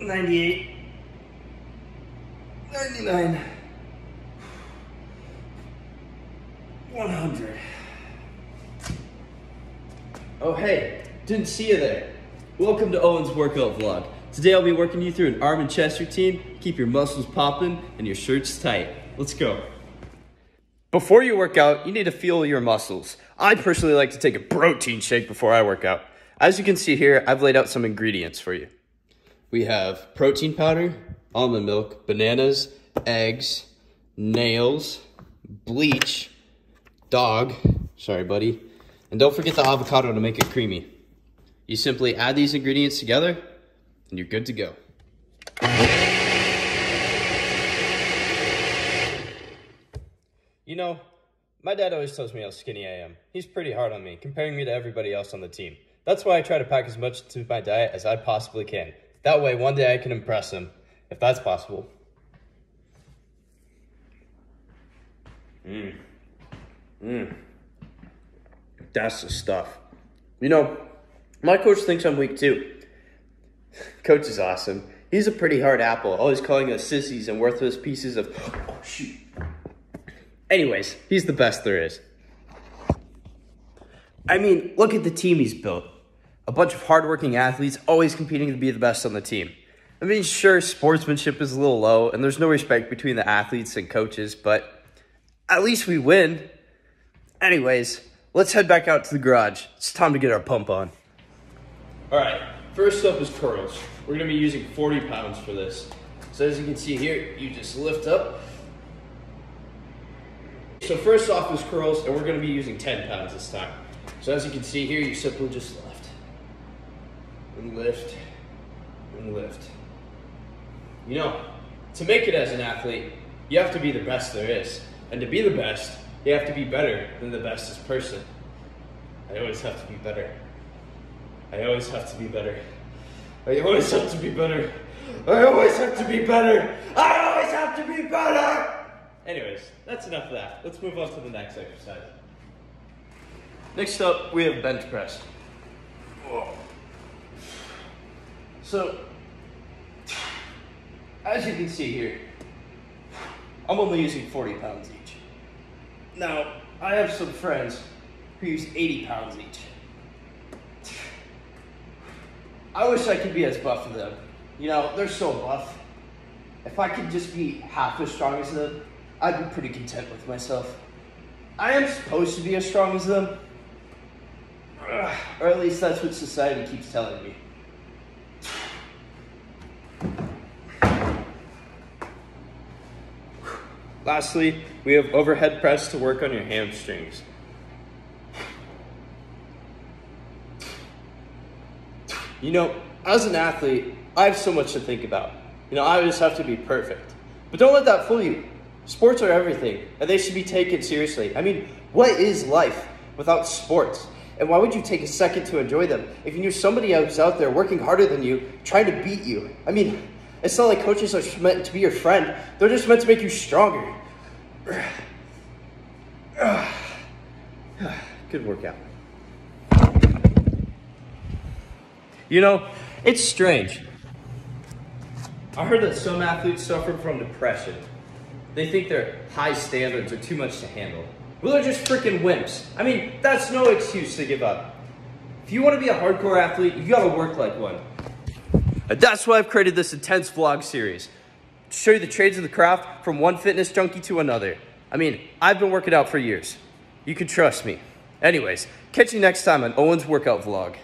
98, 99, 100. Oh hey, didn't see you there. Welcome to Owen's workout vlog. Today I'll be working you through an arm and chest routine. Keep your muscles popping and your shirts tight. Let's go. Before you work out, you need to feel your muscles. I personally like to take a protein shake before I work out. As you can see here, I've laid out some ingredients for you. We have protein powder, almond milk, bananas, eggs, nails, bleach, dog, sorry buddy, and don't forget the avocado to make it creamy. You simply add these ingredients together and you're good to go. You know, my dad always tells me how skinny I am. He's pretty hard on me, comparing me to everybody else on the team. That's why I try to pack as much to my diet as I possibly can. That way, one day I can impress him, if that's possible. Mmm. Mmm. That's the stuff. You know, my coach thinks I'm weak too. Coach is awesome. He's a pretty hard apple, always calling us sissies and worthless pieces of. Oh, shoot. Anyways, he's the best there is. I mean, look at the team he's built. A bunch of hardworking athletes always competing to be the best on the team. I mean, sure, sportsmanship is a little low, and there's no respect between the athletes and coaches, but at least we win. Anyways, let's head back out to the garage. It's time to get our pump on. All right, first up is curls. We're gonna be using 40 pounds for this. So as you can see here, you just lift up. So first off is curls, and we're gonna be using 10 pounds this time. So as you can see here, you simply just lift, and lift, and lift. You know, to make it as an athlete, you have to be the best there is. And to be the best, you have to be better than the bestest person. I always have to be better. I always have to be better. I always have to be better. I always have to be better. I always have to be better. Anyways, that's enough of that. Let's move on to the next exercise. Next up, we have bench press. Whoa. So, as you can see here, I'm only using 40 pounds each. Now, I have some friends who use 80 pounds each. I wish I could be as buff as them. You know, they're so buff. If I could just be half as strong as them, I'd be pretty content with myself. I am supposed to be as strong as them. Or at least that's what society keeps telling me. Lastly, we have overhead press to work on your hamstrings. You know, as an athlete, I have so much to think about. You know, I just have to be perfect. But don't let that fool you. Sports are everything, and they should be taken seriously. I mean, what is life without sports? And why would you take a second to enjoy them if you knew somebody else out there working harder than you, trying to beat you? I mean, it's not like coaches are meant to be your friend, they're just meant to make you stronger. Good workout. You know, it's strange. I heard that some athletes suffer from depression. They think their high standards are too much to handle. Well, they're just freaking wimps. I mean, that's no excuse to give up. If you want to be a hardcore athlete, you gotta work like one. And that's why I've created this intense vlog series. To show you the trades of the craft from one fitness junkie to another. I mean, I've been working out for years. You can trust me. Anyways, catch you next time on Owen's Workout Vlog.